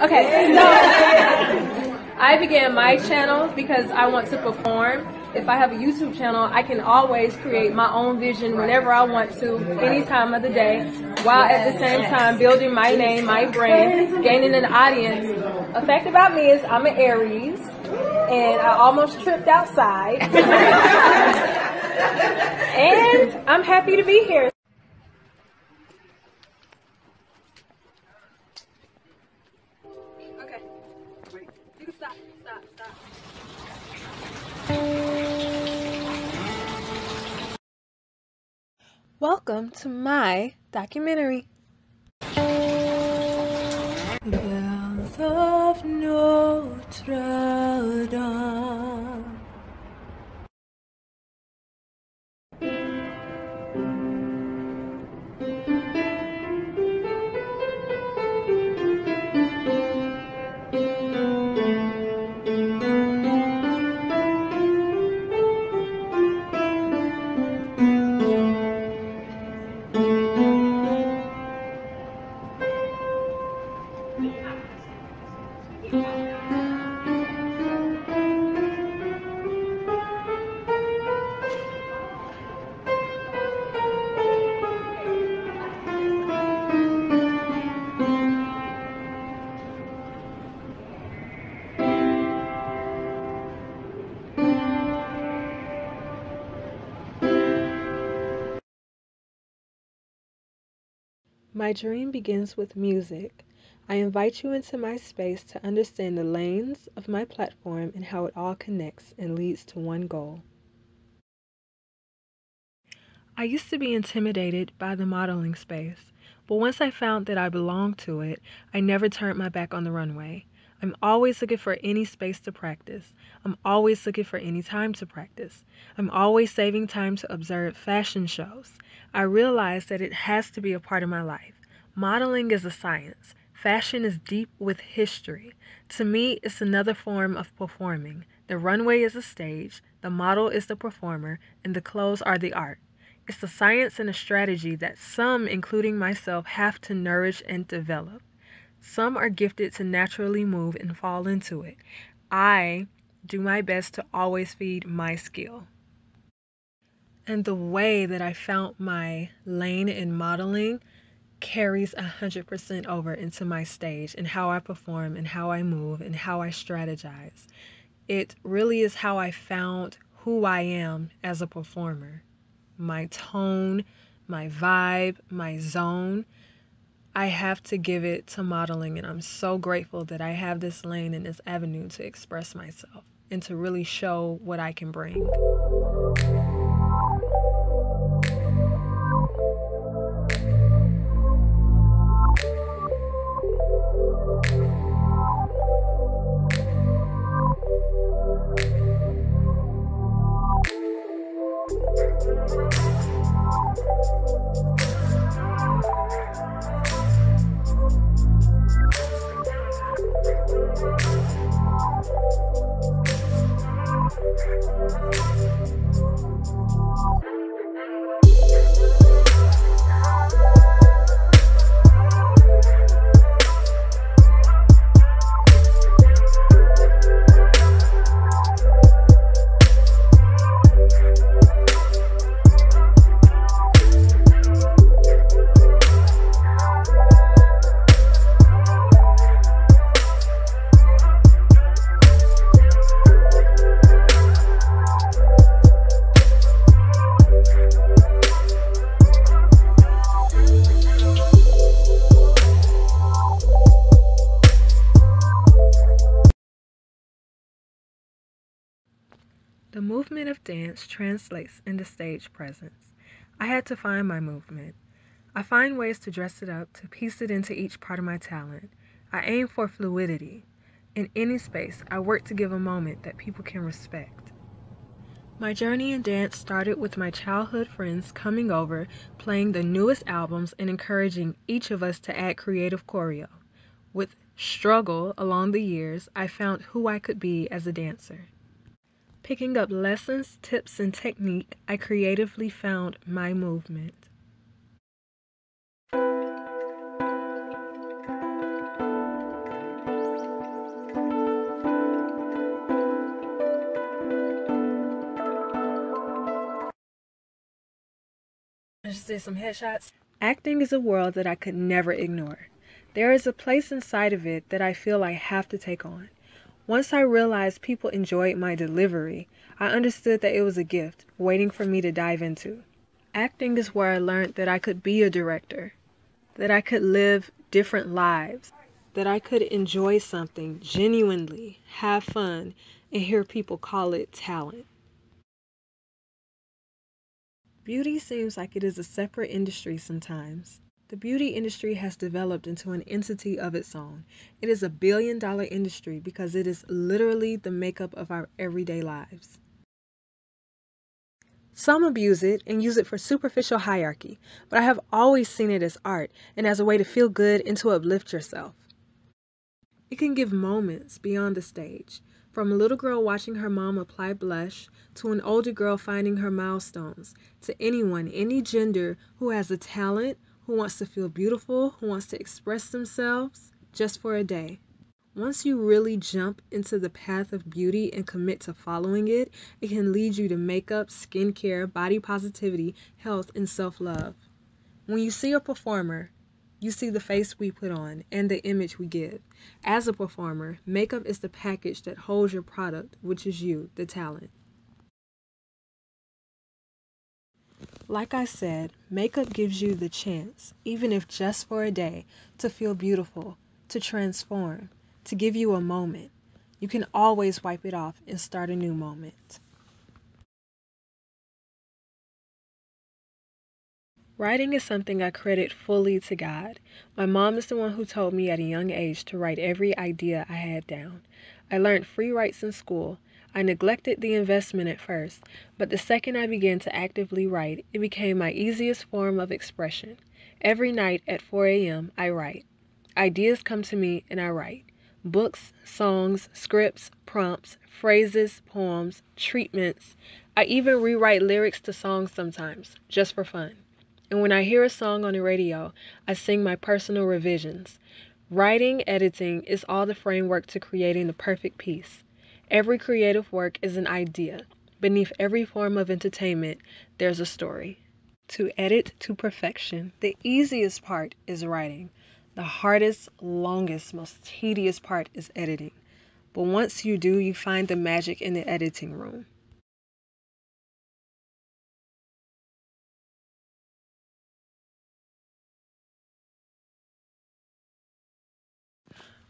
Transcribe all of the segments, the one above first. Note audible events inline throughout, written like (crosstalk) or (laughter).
Okay, so (laughs) I began my channel because I want to perform. If I have a YouTube channel, I can always create my own vision whenever I want to, any time of the day, while at the same time building my name, my brand, gaining an audience. A fact about me is I'm an Aries, and I almost tripped outside. (laughs) and I'm happy to be here. Welcome to my documentary. Bells of Notre Dame. My dream begins with music. I invite you into my space to understand the lanes of my platform and how it all connects and leads to one goal. I used to be intimidated by the modeling space, but once I found that I belonged to it, I never turned my back on the runway. I'm always looking for any space to practice. I'm always looking for any time to practice. I'm always saving time to observe fashion shows. I realize that it has to be a part of my life. Modeling is a science. Fashion is deep with history. To me, it's another form of performing. The runway is a stage, the model is the performer, and the clothes are the art. It's a science and a strategy that some, including myself, have to nourish and develop. Some are gifted to naturally move and fall into it. I do my best to always feed my skill. And the way that I found my lane in modeling carries 100% over into my stage and how I perform and how I move and how I strategize. It really is how I found who I am as a performer. My tone, my vibe, my zone. I have to give it to modeling, and I'm so grateful that I have this lane and this avenue to express myself and to really show what I can bring. The movement of dance translates into stage presence. I had to find my movement. I find ways to dress it up, to piece it into each part of my talent. I aim for fluidity. In any space, I work to give a moment that people can respect. My journey in dance started with my childhood friends coming over, playing the newest albums, and encouraging each of us to add creative choreo. With struggle along the years, I found who I could be as a dancer. Picking up lessons, tips, and technique, I creatively found my movement. Just some headshots. Acting is a world that I could never ignore. There is a place inside of it that I feel I have to take on. Once I realized people enjoyed my delivery, I understood that it was a gift waiting for me to dive into. Acting is where I learned that I could be a director, that I could live different lives, that I could enjoy something genuinely, have fun, and hear people call it talent. Beauty seems like it is a separate industry sometimes. The beauty industry has developed into an entity of its own. It is a billion dollar industry because it is literally the makeup of our everyday lives. Some abuse it and use it for superficial hierarchy, but I have always seen it as art and as a way to feel good and to uplift yourself. It can give moments beyond the stage, from a little girl watching her mom apply blush to an older girl finding her milestones, to anyone, any gender who has a talent who wants to feel beautiful, who wants to express themselves just for a day. Once you really jump into the path of beauty and commit to following it, it can lead you to makeup, skincare, body positivity, health, and self love. When you see a performer, you see the face we put on and the image we give. As a performer, makeup is the package that holds your product, which is you, the talent. Like I said, makeup gives you the chance, even if just for a day, to feel beautiful, to transform, to give you a moment. You can always wipe it off and start a new moment. Writing is something I credit fully to God. My mom is the one who told me at a young age to write every idea I had down. I learned free writes in school, I neglected the investment at first, but the second I began to actively write, it became my easiest form of expression. Every night at 4 a.m., I write. Ideas come to me and I write. Books, songs, scripts, prompts, phrases, poems, treatments. I even rewrite lyrics to songs sometimes, just for fun. And when I hear a song on the radio, I sing my personal revisions. Writing, editing is all the framework to creating the perfect piece. Every creative work is an idea. Beneath every form of entertainment, there's a story. To edit to perfection, the easiest part is writing. The hardest, longest, most tedious part is editing. But once you do, you find the magic in the editing room.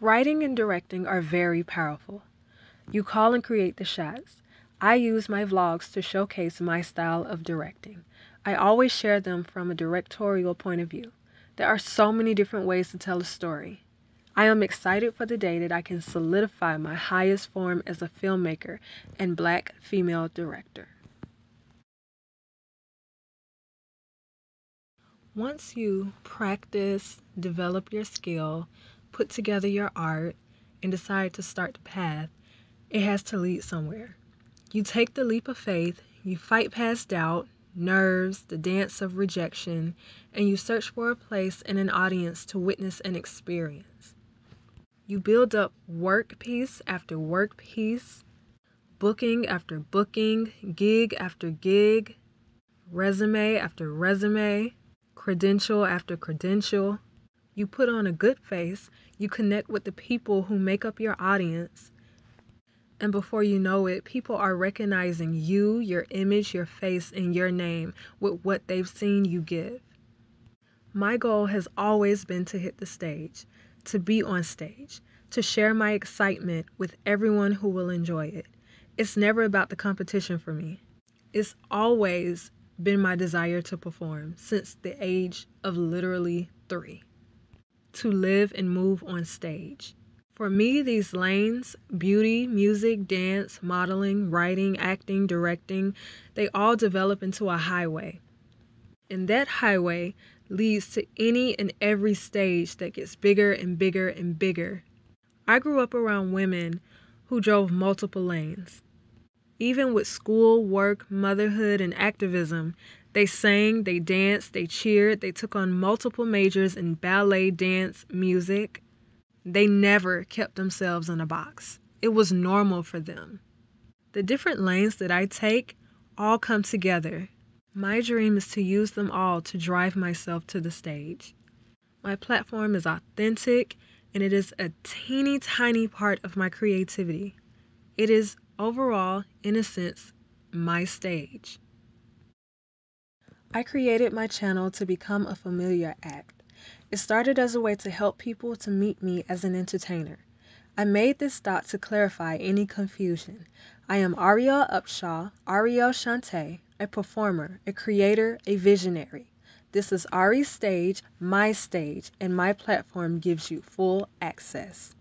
Writing and directing are very powerful. You call and create the shots. I use my vlogs to showcase my style of directing. I always share them from a directorial point of view. There are so many different ways to tell a story. I am excited for the day that I can solidify my highest form as a filmmaker and black female director. Once you practice, develop your skill, put together your art, and decide to start the path, it has to lead somewhere. You take the leap of faith, you fight past doubt, nerves, the dance of rejection, and you search for a place and an audience to witness an experience. You build up work piece after work piece, booking after booking, gig after gig, resume after resume, credential after credential. You put on a good face, you connect with the people who make up your audience, and before you know it, people are recognizing you, your image, your face, and your name with what they've seen you give. My goal has always been to hit the stage, to be on stage, to share my excitement with everyone who will enjoy it. It's never about the competition for me. It's always been my desire to perform since the age of literally three, to live and move on stage. For me, these lanes beauty, music, dance, modeling, writing, acting, directing they all develop into a highway. And that highway leads to any and every stage that gets bigger and bigger and bigger. I grew up around women who drove multiple lanes. Even with school, work, motherhood, and activism, they sang, they danced, they cheered, they took on multiple majors in ballet, dance, music. They never kept themselves in a box. It was normal for them. The different lanes that I take all come together. My dream is to use them all to drive myself to the stage. My platform is authentic and it is a teeny tiny part of my creativity. It is overall, in a sense, my stage. I created my channel to become a familiar act. It started as a way to help people to meet me as an entertainer. I made this dot to clarify any confusion. I am Ariel Upshaw, Ariel Shante, a performer, a creator, a visionary. This is Ari's stage, my stage, and my platform gives you full access.